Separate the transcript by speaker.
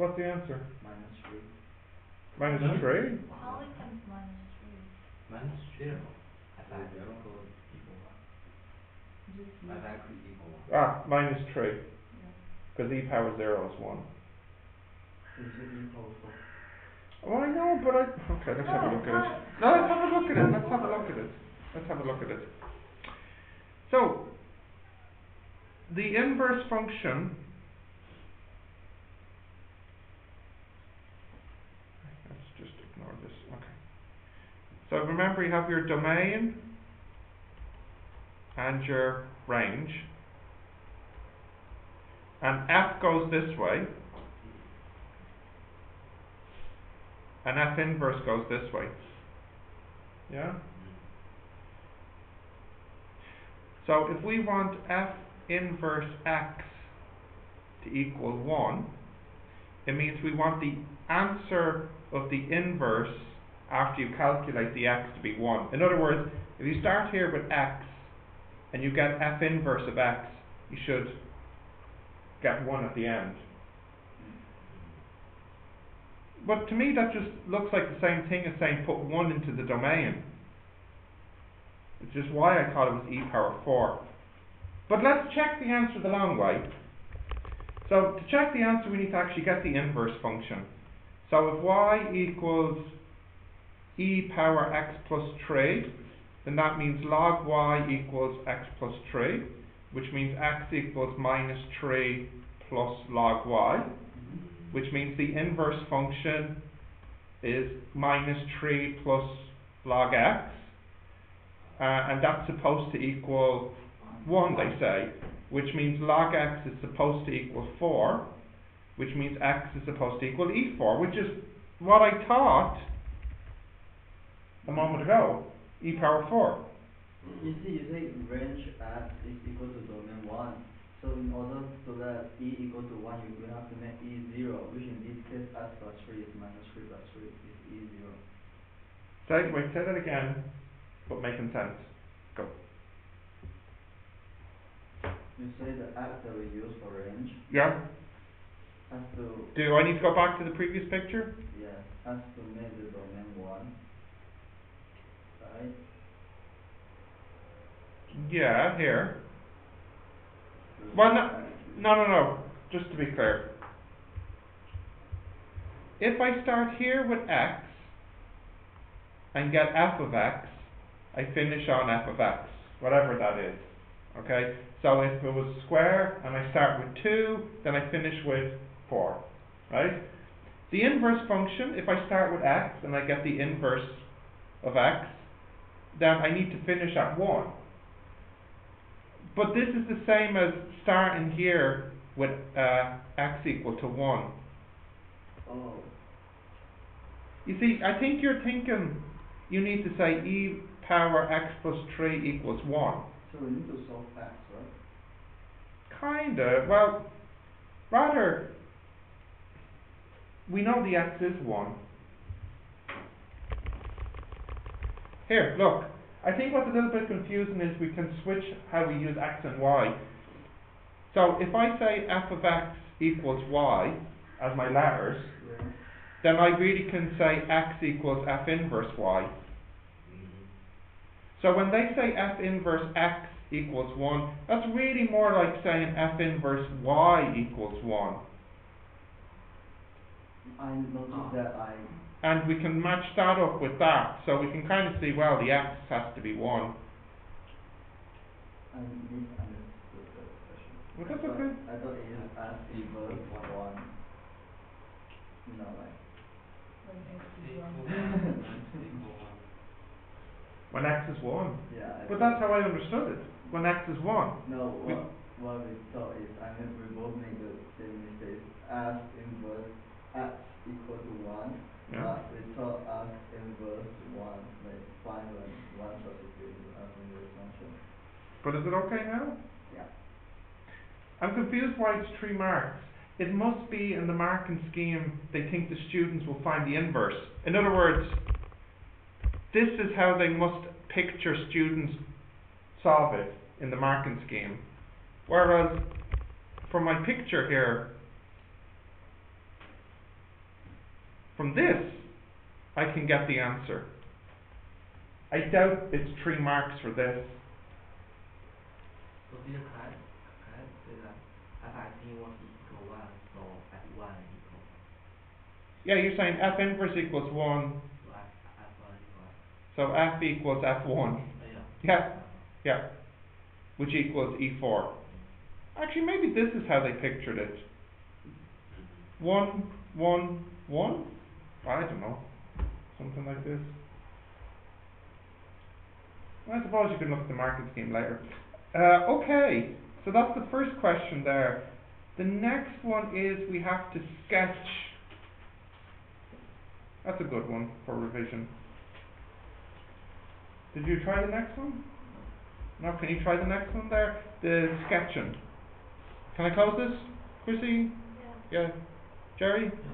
Speaker 1: What's the answer?
Speaker 2: Minus three.
Speaker 1: Minus
Speaker 3: No.
Speaker 1: three?
Speaker 4: How it comes minus three?
Speaker 3: Minus zero. F
Speaker 2: So
Speaker 3: X
Speaker 2: zero.
Speaker 3: equal equal one.
Speaker 4: Just
Speaker 3: F X equal one.
Speaker 1: Ah, minus three,
Speaker 4: Yeah.
Speaker 1: because e power zero is one.
Speaker 2: Is it equal to?
Speaker 1: Oh, I know, but I, okay, let's have a look at it. No, let's have a look at it, let's have a look at it. Let's have a look at it. So, the inverse function. Let's just ignore this, okay. So remember you have your domain and your range. And f goes this way. And f inverse goes this way. Yeah? So if we want f inverse x to equal 1, it means we want the answer of the inverse after you calculate the x to be 1. In other words, if you start here with x and you get f inverse of x, you should get 1 at the end. But to me that just looks like the same thing as saying put 1 into the domain. Which is why I thought it was e power 4. But let's check the answer the long way. So to check the answer we need to actually get the inverse function. So if y equals e power x plus 3, then that means log y equals x plus 3, which means x equals minus 3 plus log y, which means the inverse function is minus 3 plus log x, uh, and that's supposed to equal 1, they say, which means log x is supposed to equal 4, which means x is supposed to equal e4, which is what I thought a moment ago, e power 4.
Speaker 2: You see, you say range x is equal to domain one. So in order to let e equal to one, you will have to make e zero, which in this case x plus three is minus three plus three is e zero.
Speaker 1: Say, wait, say that again, but making sense. Go.
Speaker 2: You say the x that we use for range
Speaker 1: Yeah?
Speaker 2: has to,
Speaker 1: Do I need to go back to the previous picture?
Speaker 2: yeah, has to make the domain one. Right?
Speaker 1: Yeah, here. Well, no, no, no, no, just to be clear. If I start here with x and get f of x, I finish on f of x, whatever that is. Okay? So if it was square and I start with 2, then I finish with 4. Right? The inverse function, if I start with x and I get the inverse of x, then I need to finish at 1. But this is the same as starting here with uh, x equal to 1.
Speaker 2: Oh,
Speaker 1: You see, I think you're thinking you need to say e power x plus 3 equals 1.
Speaker 2: so we need to solve x, right?
Speaker 1: Kinda. Well, rather, we know the x is 1. Here, look. I think what's a little bit confusing is we can switch how we use x and y. So if I say f of x equals y as my letters,
Speaker 2: Yeah.
Speaker 1: then I really can say x equals f inverse y. Mm-hmm. So when they say f inverse x equals 1, that's really more like saying f inverse y equals 1.
Speaker 2: I noticed that I,
Speaker 1: And we can match that up with that, so we can kind of see, well, the x has to be 1.
Speaker 2: I misunderstood the question.
Speaker 1: Well, that's
Speaker 2: I thought-
Speaker 1: okay.
Speaker 2: I thought it is x equals one. You know, like.
Speaker 4: When x is
Speaker 3: Equal
Speaker 4: one.
Speaker 3: one, equal.
Speaker 1: When x is 1.
Speaker 2: Yeah. I
Speaker 1: But that's how I understood it. When x is 1.
Speaker 2: No,
Speaker 1: we-
Speaker 2: what, what we thought is, I mean, we both make the same mistake, x inverse x equal to one.
Speaker 1: Yeah.
Speaker 2: But we thought x inverse one, like find when one substitute x inverse function.
Speaker 1: But is it okay now?
Speaker 2: Yeah.
Speaker 1: I'm confused why it's three marks. It must be in the marking scheme they think the students will find the inverse. In other words, this is how they must picture students solve it in the marking scheme. Whereas for my picture here, from this, I can get the answer. I doubt it's three marks for this.
Speaker 3: So this can I, can I say that f x inverse equal one, so f one equal,
Speaker 1: Yeah, you're saying f inverse equals one,
Speaker 3: so f, f one equal,
Speaker 1: so f equals f one,
Speaker 3: uh, yeah.
Speaker 1: Yeah. yeah, which equals e four. Actually, maybe this is how they pictured it. One, one, one? I don't know. Something like this. I suppose you can look at the market scheme later. Uh, okay, so that's the first question there. The next one is we have to sketch. That's a good one for revision. Did you try the next one? No, can you try the next one there? The sketching. Can I close this? Chrissy?
Speaker 4: Yeah.
Speaker 1: Yeah. Jerry?
Speaker 3: Yeah.